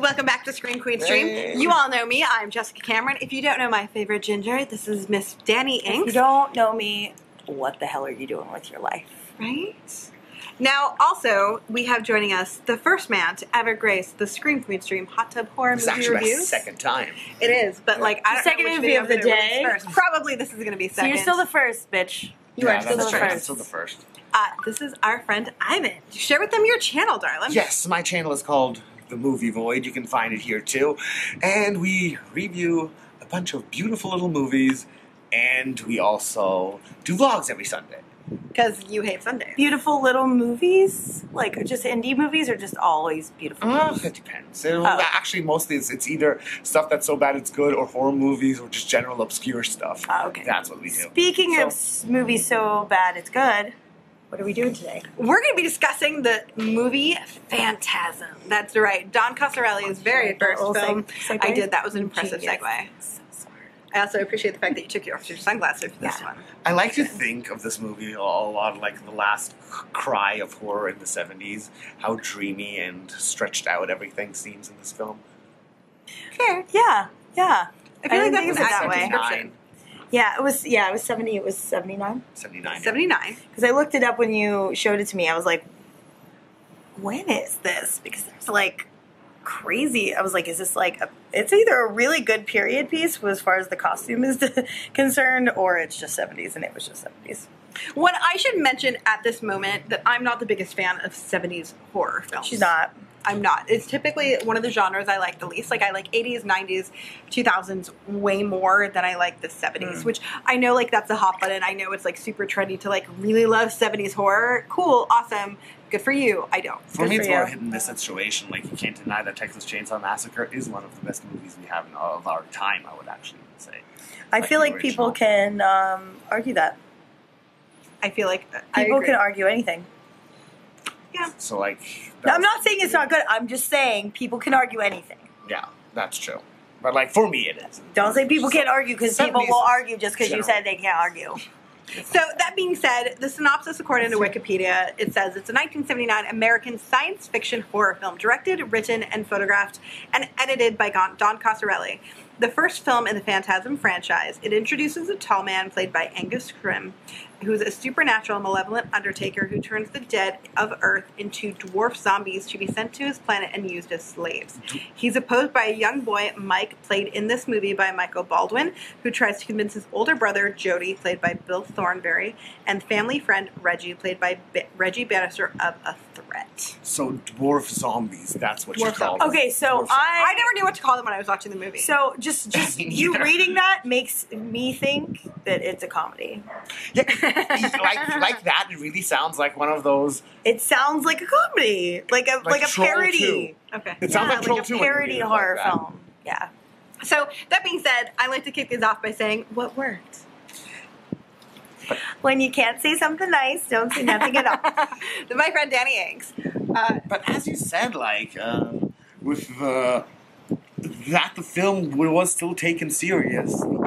welcome back to Scream Queen Stream. Hey. You all know me. I'm Jessica Cameron. If you don't know my favorite ginger, this is Miss Dani If you Inks. don't know me, what the hell are you doing with your life? Right? Now, also, we have joining us the first man to ever grace the Scream Queen Stream hot tub horror It's movie actually my reviews. second time. It is, but like I don't Second know which movie of the I'm gonna release day. First. Probably this is going to be So you're still the first, bitch. You yeah, are still the true. I'm first. still the first. Uh, this is our friend Ivan. Share with them your channel, darling. Yes, my channel is called The Movie Void. You can find it here too. And we review a bunch of beautiful little movies, and we also do vlogs every Sunday. Because you hate Sunday. Beautiful little movies, like just indie movies, or just always beautiful. Uh, movies? it depends. It- Oh. Actually, mostly it's, it's either stuff that's so bad it's good, or horror movies, or just general obscure stuff. Oh, okay. That's what we do. Speaking So- of movies so bad it's good, what are we doing today? We're going to be discussing the movie Phantasm. That's right. Don Coscarelli's very first film. seg- segue? I did. That was an impressive Genius. segue. So smart. I also appreciate the fact that you took off your sunglasses for this Yeah. one. I like to think of this movie a lot like the last cry of horror in the 70s, how dreamy and stretched out everything seems in this film. Fair. Yeah, yeah. I feel I like didn't that's think an of it that way. description. Yeah, it was. Yeah, it was seventy. It was seventy nine. 79. 79. Because I looked it up when you showed it to me. I was like, when is this? Because there's like crazy. I was like, is this like a, it's either a really good period piece as far as the costume is concerned, or it's just 70s and it was just 70s. What I should mention at this moment that I'm not the biggest fan of 70s horror films. She's not. I'm not. It's typically one of the genres I like the least. Like I like 80s, 90s, 2000s way more than I like the 70s, Mm. which I know like that's a hot button. I know it's like super trendy to like really love 70s horror. Cool, awesome, good for you. I don't. For Good me, for it's more you. a hit and miss situation. Like, you can't deny that Texas Chainsaw Massacre is one of the best movies we have in, all of our time, I would actually say. I Like feel the like people can um, argue that. I feel like People can argue anything. Yeah. So, like. No, I'm not saying it's not good. I'm just saying people can argue anything. Yeah, that's true. But, like, for me, it is. Don't say people can't argue because people will argue just because you said they can't argue. So that being said, the synopsis according to Wikipedia, it says it's a 1979 American science fiction horror film directed, written, and photographed and edited by Gon- Don Coscarelli. The first film in the Phantasm franchise, it introduces a tall man played by Angus Scrimm, who's a supernatural, malevolent undertaker who turns the dead of Earth into dwarf zombies to be sent to his planet and used as slaves. He's opposed by a young boy, Mike, played in this movie by Michael Baldwin, who tries to convince his older brother, Jody, played by Bill Thornbury, and family friend, Reggie, played by Ba- Reggie Bannister, of a threat. So, dwarf zombies, that's what you Dwarf call zombies. them. Okay, so Dwarf I I never knew what to call them when I was watching the movie. So just just you reading that makes me think that it's a comedy. Yeah, like, like that, it really sounds like one of those. It sounds like a comedy, like a like, a Troll parody. okay. It sounds Yeah, like Troll a 2 when you parody read it like horror film. Yeah. So that being said, I like to kick these off by saying what worked. When you can't say something nice, don't say nothing at all. My friend Dani Yanks. Uh, But as you said, like um, with the that the film was still taken serious, even though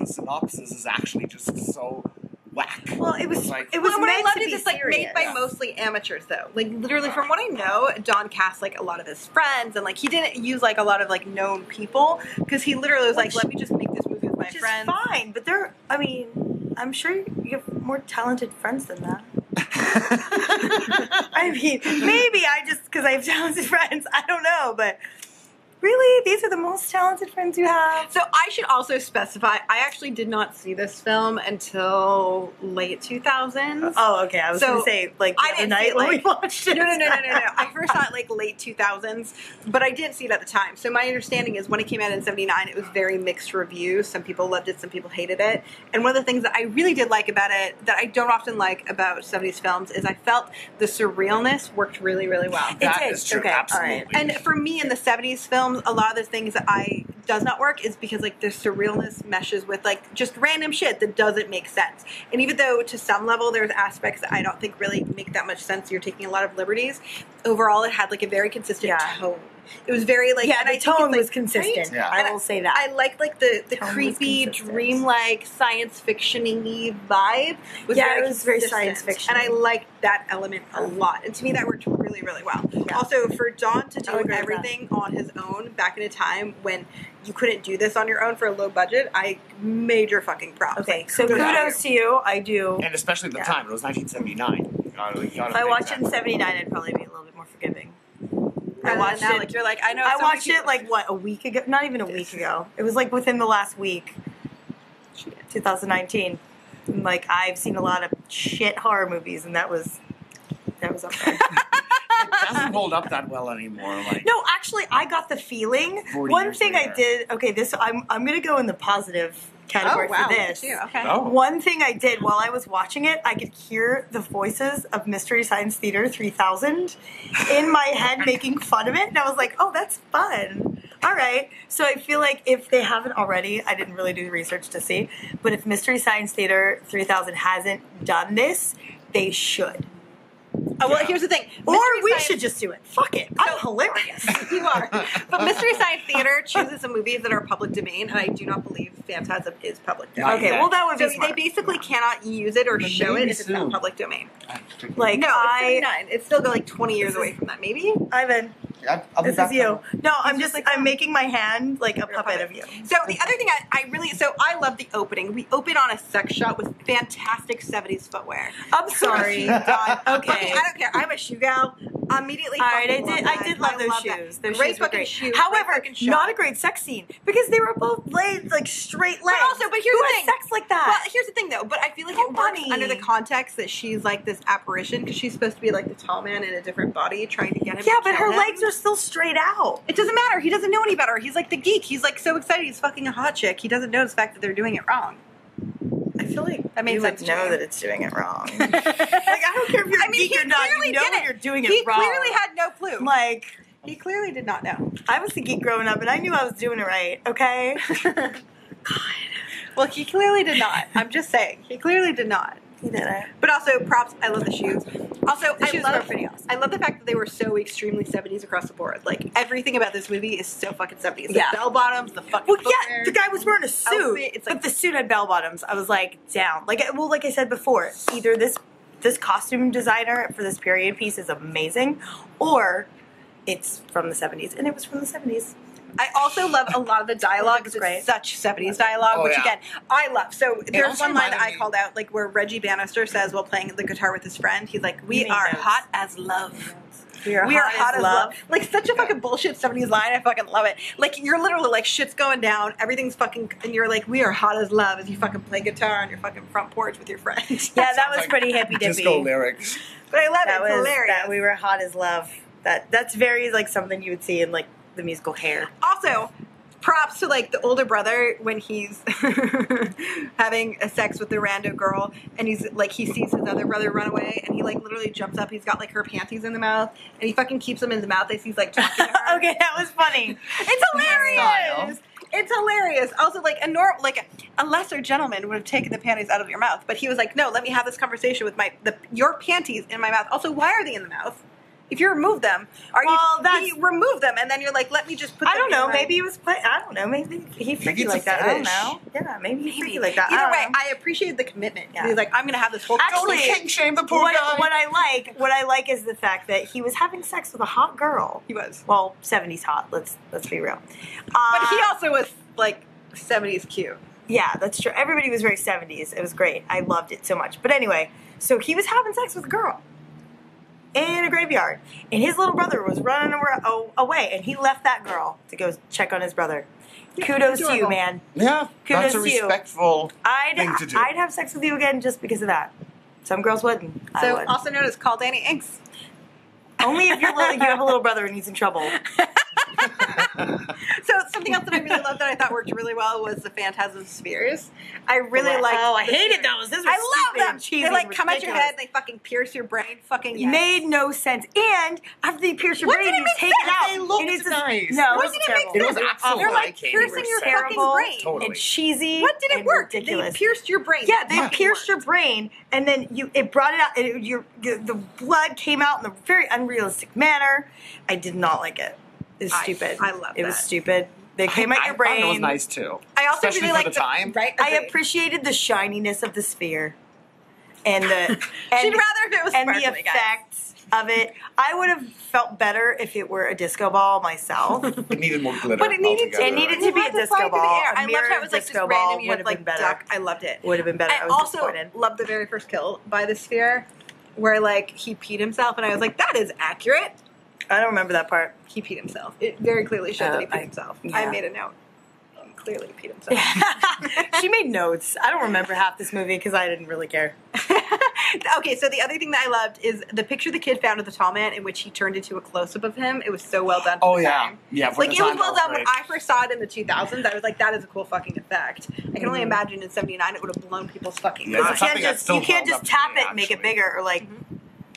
the synopsis is actually just so whack. Well, it was Like- it was well, what I meant loved to is be it's like made serious. by mostly amateurs though. Like literally from what I know, Don cast like a lot of his friends and like he didn't use like a lot of like known people because he literally was like, let me just make this movie with my Which is friends. fine, but they're. I mean, I'm sure you have more talented friends than that. I mean, maybe I just because I have talented friends. I don't know, but really, these are the most talented friends you have. So I should also specify, I actually did not see this film until late 2000s. Oh, okay. I was So, gonna say like the I other didn't night see it, when we like- watched it. No, no, no, no, no, no. I first saw it like late 2000s, but I didn't see it at the time. So my understanding is when it came out in 79, it was very mixed reviews. Some people loved it, some people hated it. And one of the things that I really did like about it, that I don't often like about 70s films, is I felt the surrealness worked really, really well. That did. is true, Okay, absolutely. right. And for me in the 70s films, a lot of the things that I does not work is because like the surrealness meshes with like just random shit that doesn't make sense. And even though to some level there's aspects that I don't think really make that much sense, you're taking a lot of liberties. Overall, it had like a very consistent Yeah. tone. It was very like yeah, and the I think tone it's, was like, consistent. right? Yeah. I will say that. I like like the the Tone creepy, consistent. dreamlike science fiction-y vibe. Was Yeah, very it was very science fiction. and I liked that element a lot. And to me, that worked really, really, really well. Yeah. Also, for Don to do agree with that. everything on his own back in a time when you couldn't do this on your own for a low budget, I major fucking props. Okay, Like, so kudos to kudos to you. I do. And especially at the Yeah. time, it was 1979. You gotta- you gotta If I think watched it in '79, I'd probably be a little bit more forgiving. I watched now, it. Like, you're like, I know. I so many watched it like what a week ago? Not even a week ago. It was like within the last week, 2019. And, like I've seen a lot of shit horror movies, and that was that was up there. It doesn't hold up that well anymore. Like, no, actually, I got the feeling. One years thing I did. Okay, this I'm I'm gonna go in the positive category oh wow, for this. look at you. Okay. Oh. One thing I did while I was watching it, I could hear the voices of Mystery Science Theater 3000 in my head making fun of it. And I was like, oh, that's fun. All right. So I feel like if they haven't already, I didn't really do the research to see, but if Mystery Science Theater 3000 hasn't done this, they should. Oh, well, Yeah. here's the thing. Or we Science- should just do it. Fuck it. I'm hilarious. you are. But Mystery Science Theater chooses some movies that are public domain, and I do not believe Phantasm is public domain. Not Okay, yet. well, that would So be smart. they basically cannot use it or But show it maybe if it's not public domain. Like, no, I- it's 79. It's still like 20 years away from that, maybe. Ivan, I'll, I'll this is you. on- No, I'm just, just like, I'm oh. making my hand like a puppet puppet. of you. So the other thing I, I really so I love the opening. We open on a sex shot with fantastic 70s footwear. I'm sorry. God. Okay. Fucking- I don't care. I'm a shoe gal. Immediately. All right, I fucking did. love I did love those love that. shoes. Those great shoes were fucking great. shoes. However, great fucking shot. not a great sex scene because they were both laid like straight legs. But also, but here's Who the has thing. sex like Well, that? here's the thing though, but I feel like How it works funny. under the context that she's like this apparition because she's supposed to be like the tall man in a different body trying to get him. yeah, to but her him. legs are still straight out. It doesn't matter. He doesn't know any better. He's like the geek. He's like so excited. He's fucking a hot chick. He doesn't know the fact that they're doing it wrong. I feel like That made you sense would know that it's doing it wrong. like I don't care if you're I a mean, geek he or not. You know you're doing it He wrong. clearly had no clue. like he clearly did not know. I was a geek growing up, and I knew I was doing it right. Okay. well, he clearly did not. I'm just saying. He clearly did not. He did it. But also, props. I love the shoes. Also, The I shoes love, pretty awesome. I love the fact that they were so extremely 70s across the board. Like everything about this movie is so fucking 70s. The Yeah. bell bottoms, the fucking Well, yeah, the guy was wearing a suit, Outfit, it's like- but the suit had bell bottoms. I was like down. Like, well, like I said before, either this this costume designer for this period piece is amazing, or it's from the '70s, and it was from the '70s. I also love a lot of the dialogue. It's It's great. such 70s dialogue, Oh, which yeah. again, I love. So there's one line that I me- called out, like where Reggie Bannister says while playing the guitar with his friend, he's like, "We You are notes. hot as love." We are we are hot as love. Like such a Yeah. fucking bullshit 70s line. I fucking love it. Like you're literally like shit's going down, everything's fucking, and you're like, we are hot as love as you fucking play guitar on your fucking front porch with your friends. Yeah, that was like pretty hippy dippy. Disco lyrics. but I love That it. It's was hilarious. that we were hot as love. That that's very like something you would see in like the musical Hair. also props to like the older brother when he's having a sex with the rando girl and he's like he sees his other brother run away and he like literally jumps up. He's got like her panties in the mouth and he fucking keeps them in the mouth as he's like talking to her. Okay, that was funny. it's hilarious. It's hilarious. Also like a nor like a lesser gentleman would have taken the panties out of your mouth but he was like no let me have this conversation with my the your panties in my mouth. Also why are they in the mouth if you remove them, are Well, you? that's- you remove them, and then you're like, "Let me just put." I don't in know. my- Maybe he was play. I don't know. Maybe he freaky it's a like that. I don't know. Yeah, maybe he's Maybe. freaky like that. I Either don't way, know. I appreciated the commitment. Yeah. He's like, I'm gonna have this whole Actually, Don't kink shame the poor what, guy. what I like, what I like is the fact that he was having sex with a hot girl. he was, Well, seventies hot. Let's let's be real. but Uh, he also was like 70s cute. yeah, that's true. Everybody was very seventies. It was great. I loved it so much. But anyway, so he was having sex with a girl in a graveyard, and his little brother was running away- and he left that girl to go check on his brother. Kudos to you, man. Yeah, Kudos that's a to you. respectful. I'd Thing to do. I'd have sex with you again just because of that. Some girls wouldn't. I So would. also known as Call Dani Inks. Only if you're little, you have a little brother and he's in trouble. So something else that I really loved that I thought worked really well was the Phantasm Spheres. I really like Oh, liked. I hated spheres. those. Those were I love them. and cheesy They like and come at your ridiculous. head. They fucking pierce your brain. Fucking It yes. made no sense. And after they pierce your What brain, didn't you make take it sense? out. They looked and it's just- nice. No, What it was didn't it make terrible. It was sense? absolutely They're like piercing your were fucking brain. Totally. and cheesy. What did it work? Ridiculous. They pierced your brain. yeah, they fucking pierced your brain, and then you it brought it out. And it, your, the blood came out in a very unrealistic manner. I did not like it. It was I- stupid. I love it. It was stupid. They came I, at your I brain. thought it was nice too. I also Especially really for like the time. Right. I Agreed. appreciated the shininess of the sphere, and the and, She'd rather if it was and the sparkly, guys. effects of it. I would have felt better if it were a disco ball myself. It needed more glitter. But it needed to- altogether, It needed to be It a had to disco the ball. air. A I loved how it mirrored was like this disco random. ball You would had have like been better. duck. I loved it. Would have been better. I, I was also loved the very first kill by the sphere, where like he peed himself, and I was like, that is accurate. I don't remember that part. He peed himself. It very clearly showed Oh, that he peed I- himself. yeah. I made a note. He clearly peed himself. she made notes. I don't remember half this movie because I didn't really care. okay, so the other thing that I loved is the picture the kid found of the tall man in which he turned into a close up of him. It was so well done. Oh yeah, time. yeah. Like it was well that done when. I first saw it in the 2000s. I was like, "That is a cool fucking effect." I can only Mhm. imagine in '79 it would have blown people's fucking Yeah, you can't just you can't just tap me, it, and make it bigger, or like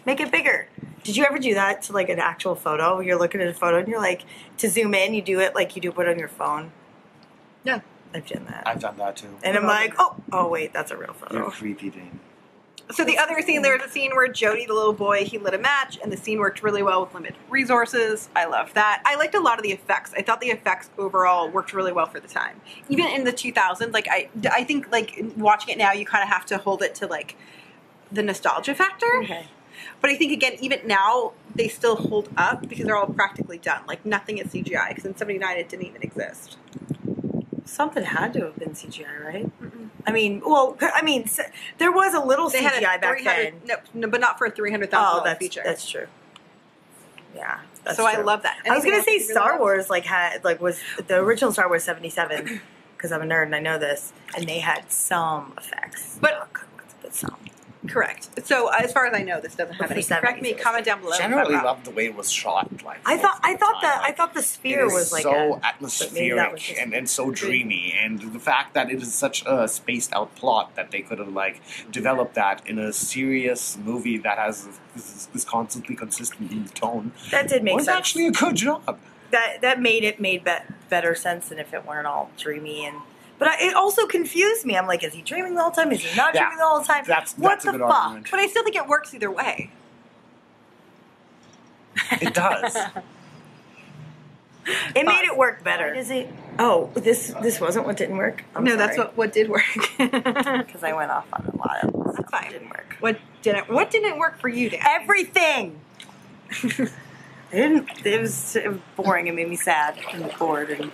make it bigger. Did you ever do that to like an actual photo? You're looking at a photo and you're like to zoom in. You do it like you do put on your phone. Yeah. I've done that, I've done that too. and I'm like, oh, oh wait, that's a real You're photo. creepy, Dane. So the other scene, there was a scene where Jody, the little boy, he lit a match, and the scene worked really well with limited resources. I love that. I liked a lot of the effects. I thought the effects overall worked really well for the time. Even in the 2000s, like I, I think like watching it now, you kind of have to hold it to like the nostalgia factor. Okay. But I think again, even now, they still hold up because they're all practically done. Like nothing is CGI because in '79 it didn't even exist. Something had to have been CGI, right? I mean, well, I mean, there was a little They CGI a back then. No, no, but not for a three hundred thousand Oh, that's feature. that's true. Yeah, so I love that. I was gonna say really Star? Wars like had like was the original Star Wars seventy seven because I'm a nerd and I know this, and they had some effects, But- oh, Not good ones, but some. Correct. So as far as I know, this doesn't have any. for Correct me. Comment down below. I'm Generally wrong. loved the way it was shot. Like I thought I thought the the time. I thought the It sphere is was like so a, maybe was atmospheric just- and, and so dreamy, and the fact that it is such a spaced out plot that they could have like developed that in a serious movie that has this, this constantly consistent tone that did make was sense. actually a good job. that that made it made be- better sense than if it weren't all dreamy and. But I, it also confused me. I'm like, is he dreaming the whole time? Is he not Yeah. dreaming the whole time? That's what that's the good fuck? argument. But I still think it works either way. It does. It made it work better. Is it? Oh, this this wasn't what didn't work. I'm no, that's what what did work. because I went off on a lot of That's stuff fine. didn't work. what didn't what didn't work for you, Dan? Everything. it didn't. It was, it was boring. It made me sad and bored. And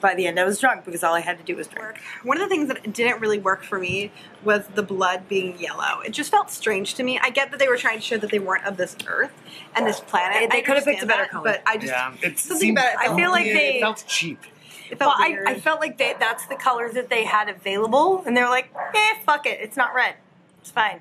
by the end, I was drunk because all I had to do was drink. work. One of the things that didn't really work for me was the blood being yellow. It just felt strange to me. I get that they were trying to show that they weren't of this earth and this planet. They I could have picked a better that, color. but I just yeah, it's something seemed- about it I felt feel like weird. they- it felt cheap. it Well, felt I, weird. I felt like they, that's the colors that they had available, and they're like, "Eh, fuck it, it's not red. It's fine."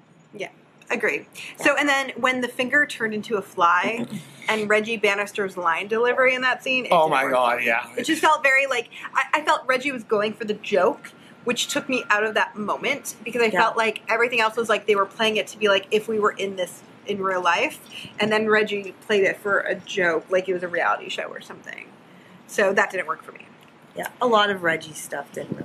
Yeah. So, and then when the finger turned into a fly, and Reggie Bannister's line delivery in that scene. oh my God, me. yeah. It just felt very like I, I felt Reggie was going for the joke. Which took me out of that moment because I Yeah. felt like everything else was like they were playing it to be like if we were in this in real life, and then Reggie played it for a joke, like it was a reality show or something. So that didn't work for me. Yeah, a lot of Reggie stuff didn't really work for me.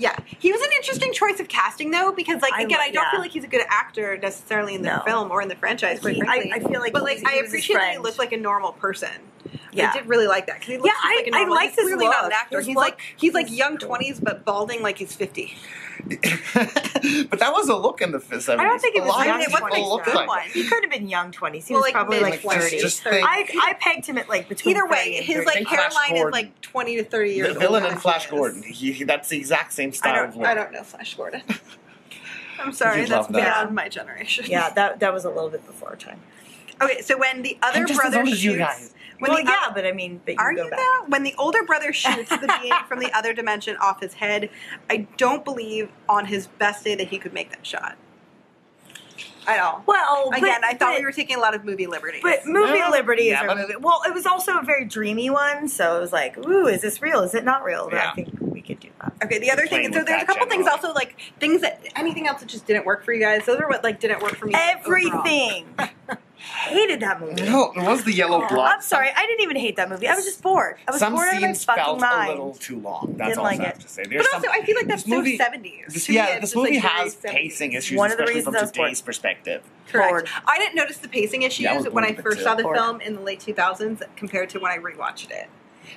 Yeah, he was an interesting choice of casting though, because like again, lo- I don't yeah. feel like he's a good actor necessarily in the No. film or in the franchise. Quite He- I- frankly, I feel like but like I appreciate that he looked like a normal person. Yeah. I did really like that because he looks Yeah, I- like a I normal. liked he's his clearly not an actor. His he's look like he's like young twenties but balding like he's fifty. but that was a look in the seventies. I don't think it A was lot young of it wasn't a looked good like one. He could have been young twenties. He Well, was like probably mid- like Like, just- thirty. just think- I I pegged him at like between Either way, and his like Think Flash hairline is like twenty to thirty years. The villain older in Flash he. Gordon. He, he- that's the exact same style of don't. look. I don't know Flash Gordon. I'm sorry, You that's love that. beyond my generation. yeah, that that was a little bit before our time. Okay, so when the other I'm just as brother old you shoots, guys. When well, the yeah, oth- but I mean, but you Are go you back. though? When the older brother shoots the being from the other dimension off his head, I don't believe on his best day that he could make that shot. At all. Well, Again, but, I thought but, we were taking a lot of movie liberties. But movie Yeah. Liberty is Yeah, our but- movie. Well, it was also a very dreamy one, so it was like, ooh, is this real? Is it not real? But Yeah. I think we could do that. okay, the other thing. So there's a that couple things also like things that anything else that just didn't work for you guys. Those are what like didn't work for me. overall. Everything. Hated that movie. No, it was the yellow blood. I'm sorry, I didn't even hate that movie. I was just bored. I was Some bored out of my scenes fucking felt mind. a little too long. That's Didn't all like I have it. to say. There's But also, some, I feel like that's this so movie- 70s. this, To me, yeah, this movie like, has 70s. pacing issues, One of the especially from reasons I bored. today's perspective. Correct. Bored. I didn't notice the pacing issues Yeah, I when I bored with it first saw the Bored. film in the late 2000s compared to when I rewatched it.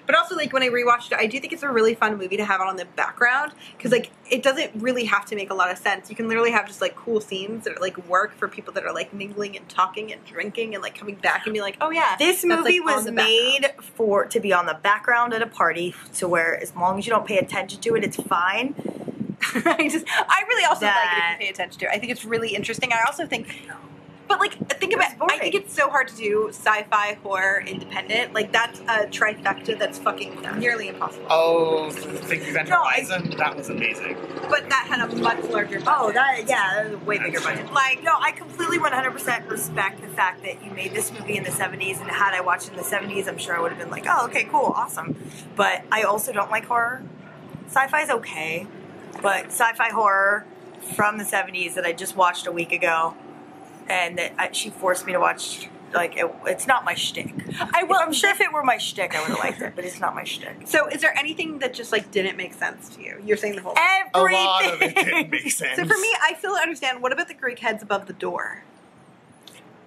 But also, like when I rewatched it, I do think it's a really fun movie to have on the background because, like, it doesn't really have to make a lot of sense. You can literally have just like cool scenes that like work for people that are like mingling and talking and drinking and like coming back and be like, oh yeah, This movie like, was made for to be on the background at a party, to where as long as you don't pay attention to it, it's fine. I just, I really also like it if you pay attention to it. I think it's really interesting. I also think. But like, think It was about. I think it's so hard to do sci-fi, horror, independent. Like that's a trifecta that's fucking nearly impossible. Oh, Think Event No, I- Horizon, that was amazing. But that had a much larger. Budget. Oh, that yeah, that was a way bigger budget. Like, no, I completely 100% respect the fact that you made this movie in the 70s, and had I watched in the 70s, I'm sure I would have been like, oh, okay, cool, awesome. But I also don't like horror. Sci-fi's okay, but sci-fi horror from the 70s that I just watched a week ago, and that I, she forced me to watch. Like it, it's not my shtick. I will. I'm sure if it were my shtick, I would have liked it, but it's not my shtick. So, is there anything that just like didn't make sense to you? You're saying the whole. everything. A Everything. lot of it didn't make sense. So for me, I still understand. What about the Greek heads above the door?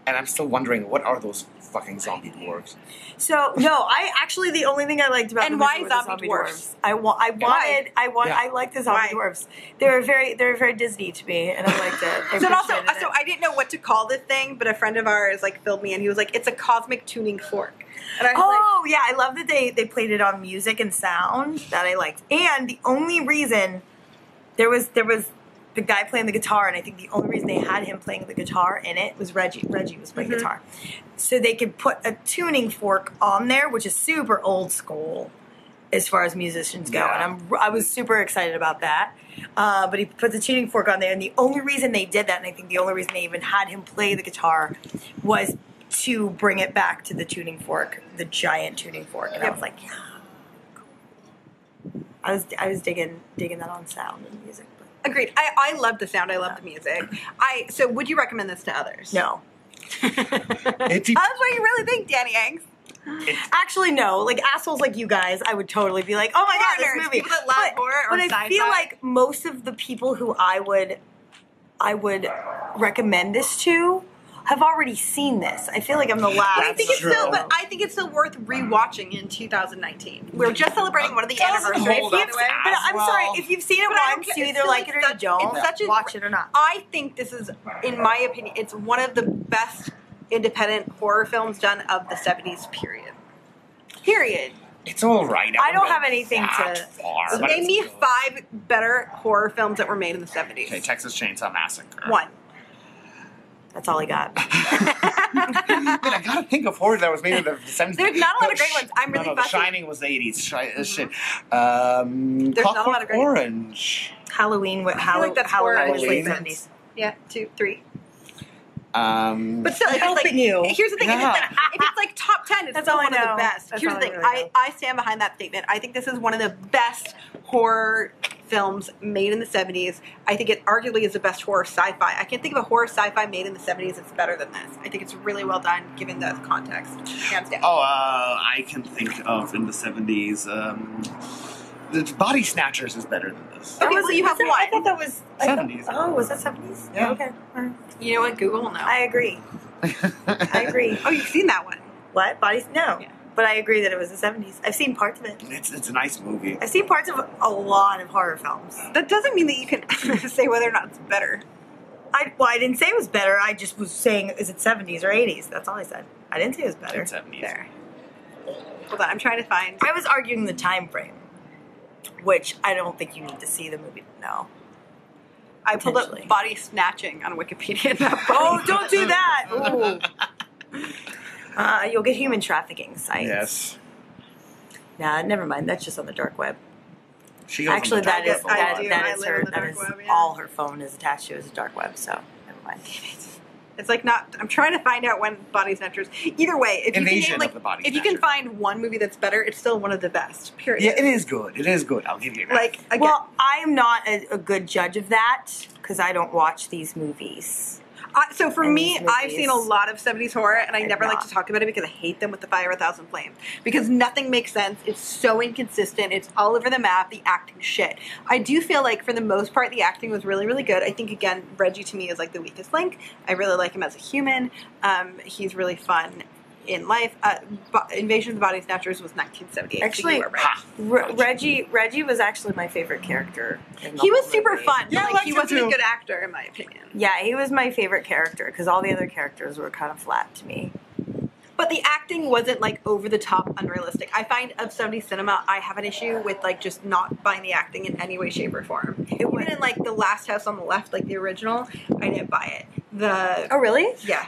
And I'm still wondering, what are those fucking zombie dwarves? So no, I actually the only thing I liked about And the why movie was the zombie dwarfs? I want, I wanted, I want, Yeah. I liked the zombie Why? dwarfs. They were very, they were very Disney to me, and I liked it. I So and also, appreciated so. I didn't know what to call the thing, but a friend of ours like filled me in. He was like, "It's a cosmic tuning fork," and I was Oh yeah, I love that they they played it on music and sound that I liked. And the only reason there was there was the guy playing the guitar, and I think the only reason they had him playing the guitar in it was Reggie. Reggie was playing Mhm. guitar, so they could put a tuning fork on there, which is super old school as far as musicians go. Yeah. And I'm I was super excited about that. Uh, but he put the tuning fork on there, and the only reason they did that, and I think the only reason they even had him play the guitar, was to bring it back to the tuning fork, the giant tuning fork. And I was like, yeah. I was I was digging digging that on sound and music. But like, "Agreed." I I love the sound. I love the music. I so would you recommend this to others? no, That's what you really think, Dani Yanks. It's, actually no. Like assholes like you guys, I would totally be like, oh my god, this movie. people that love but, horror or but I sci-fi. feel like most of the people who I would I would recommend this to have already seen this. I feel like I'm the last. But I think it's true. still, but I think it's still worth rewatching in 2019. We're just celebrating one of the anniversaries, hold by up the way. But I'm Well- sorry, if you've seen it But I don't once, care. you either like like, it or such- you don't. it's such a- watch it or not. I think this is, in my opinion, it's one of the best independent horror films done of the 70s period. Period. it's all right. I don't have anything to- Far, So name me good. five better horror films that were made in the 70s. Okay, Texas Chainsaw Massacre. One. That's all I got. Man, I gotta think of horror that was made in the 70s. There's not a lot of great ones. I'm really no, The fascinated- Shining was the 80s. Shi- uh, Shit. Um, There's not a lot of great- ones. Orange. Halloween. What feel like that's Halloween was late 70s. Yeah, two, three. Um, But still, I'm it's like, helping you. Here's the thing: if, it's like, if it's like top ten, it's That's still all I one of the know. best. That's here's all the I thing: really I, know. I stand behind that statement. I think this is one of the best horror films made in the '70s. I think it arguably is the best horror sci-fi. I can't think of a horror sci-fi made in the '70s that's better than this. I think it's really well done given the context. Hands down. oh, uh, I can think of in the 70s. Um, the Body Snatchers is better than this. Okay, That was- well, you have that- one. I thought that was 70s. Oh, was that 70s? Yeah. Okay. all right. You know what? Google will know. I agree. I agree. oh, you've seen that one. What? Bodies? No. Yeah. But I agree that it was the 70s. I've seen parts of it. It's, it's a nice movie. I've seen parts of a lot of horror films. That doesn't mean that you can say whether or not it's better. I well, I didn't say it was better. I just was saying, is it 70s or 80s? That's all I said. I didn't say it was better. It's 70s. There. Hold on, I'm trying to find. I was arguing the time frame, which I don't think you need to see the movie to know. I pulled up body snatching on Wikipedia. not Oh, don't do that! Ooh. Uh, you'll get human trafficking sites. Yes. Nah, never mind. That's just on the dark web. She goes on Actually, the that dark is web a that, lot. do. that I is live her. on the That dark is web, yeah. all her phone is attached to is a dark web. So never mind. It's like not. I'm trying to find out when Body Snatchers. Either way, if you Invasion can name, of like, the Body if you can Snatcher. find one movie that's better, it's still one of the best. Period. Yeah, it is good. It is good. I'll give you that. Like again, Well, I am not a, a good judge of that because I don't watch these movies. I, so for me, I've seen a lot of 70s horror, and I I'm never like to talk about it because I hate them with the fire of a thousand flames. Because nothing makes sense. It's so inconsistent. It's all over the map. The acting shit. I do feel like for the most part, the acting was really, really good. I think again, Reggie to me is like the weakest link. I really like him as a human. Um, he's really fun. In life. Uh, Bo- Invasion of the Body Snatchers was 1978. Actually, you were right. Ha! Re- Reggie Reggie was actually my favorite character. in he was whole super movie. fun. Yeah, I but, like liked he wasn't too. a good actor, in my opinion. Yeah, he was my favorite character because all the other characters were kind of flat to me. But the acting wasn't like over the top unrealistic. I find of 70s cinema, I have an issue with like just not buying the acting in any way, shape, or form. It was- Even in like the last house on the left, like the original, I didn't buy it. The Oh, really? yeah,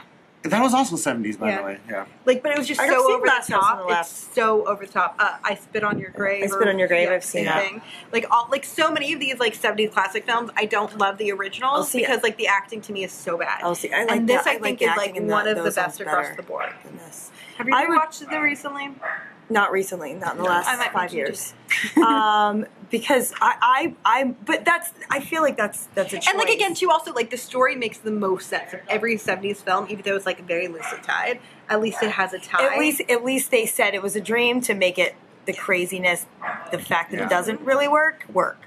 That was also 70s, by Yeah. the way. Yeah. like but it was just I so over the Last House on top. the It's so over the top. Uh, I spit on your grave. I Spit or- on Your Grave, yeah, I've seen same that. thing. Like all like so many of these like 70s classic films, I don't love the originals I'll see it. because like the acting to me is so bad. I'll see, I like and this that. I, I like think the is like one that- of the best across the board. Goodness. Have you I would- watched it recently? Not recently, not in the No. last I might five want you to years. um, because I, I, I, but that's, I feel like that's, that's a choice. And like again, too, also like the story makes the most sense of every '70s film, even though it's like very loosely tied. At least it has a tie. at least, at least they said it was a dream to make it the craziness, the fact that Yeah. it doesn't really work, work.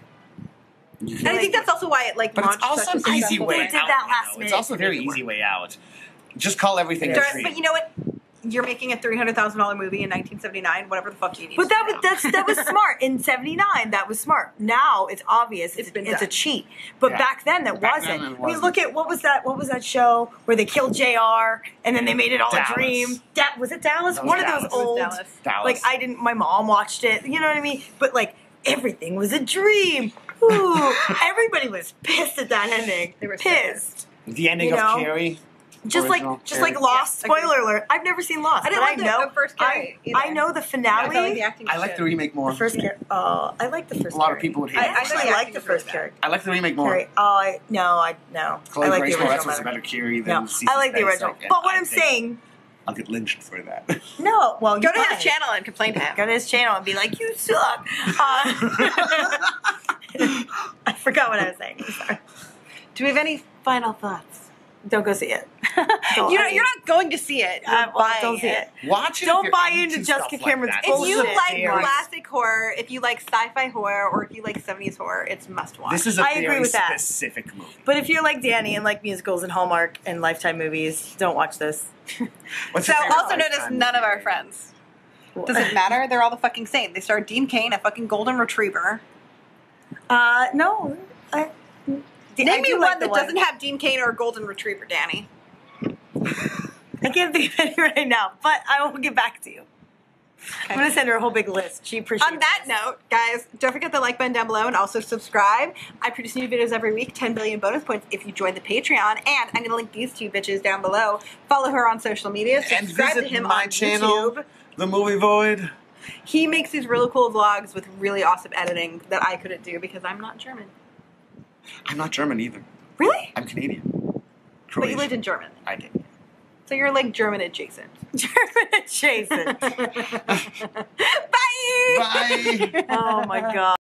You and I think that's also why it like But it's also such a an easy successful way They out. did that last know? minute It's also a very easy way out. Just call everything a dream. But you know what? You're making a three hundred thousand dollar movie in 1979. Whatever the fuck you need. But to that was that's that was smart in '79. That was smart. Now it's obvious. It's, It's been it's a cheat. But Yeah. back then that Back wasn't. then it I mean, wasn't. look at what was that? What was that show where they killed Jr. and then they made it all Dallas. a dream? Da- was it Dallas? Was One Dallas. of It was those old. Dallas. Dallas. Like I didn't. My mom watched it. You know what I mean? But like everything was a dream. Ooh, everybody was pissed at that ending. They were so pissed. the ending you know, of Carrie. Just original like, just Carrie. like Lost. Yeah, agreed. Spoiler alert! I've never seen Lost. I didn't but like the- I know. the first Carrie I, I know the I finale. felt like the acting. I like the remake more. The first character. Oh, I like the first. A lot of people would hate I it. actually I like the first bad. character. I like the remake more. Carrie. Oh, I no, I no. Chloe I like Grace the original Moretz is a better. better Carrie than No, I like the original. and But what I I'm saying, I'll get lynched for that. no. Well, Go you to his channel and complain to him. Go to his channel and be like, "You suck." Uh, I forgot what I was saying. Sorry. Do we have any final thoughts? Don't go see it. You know, you're not going to see it. You're Uh, buying don't see it. Watch it. Don't buy into into stuff Jessica like Cameron's that. If you like Very- classic horror, if you like sci-fi horror, or if you like 70s horror, it's must watch. This is a I agree very with that. specific movie. But if you're like Dani and like musicals and Hallmark and Lifetime movies, don't watch this. What's so also notice Lifetime none of our friends. Does it matter. They're all the fucking same. They star Dean Cain, a fucking golden retriever. Uh, no. I, Name I me one like the that doesn't have Dean Cain or a golden retriever, Dani. I can't think of any right now, but I will get back to you. I'm gonna send her a whole big list. She appreciates. It. On that this. note, guys, don't forget the like button down below and also subscribe. I produce new videos every week, 10 billion bonus points if you join the Patreon. And I'm going to link these two bitches down below. Follow her on social media. And Subscribe to visit him my on channel, YouTube. The Movie Void. He makes these really cool vlogs with really awesome editing that I couldn't do because I'm not German. I'm not German either. Really? I'm Canadian. But you lived in German. I did. So you're like German adjacent. German adjacent. Bye! Bye. oh my god.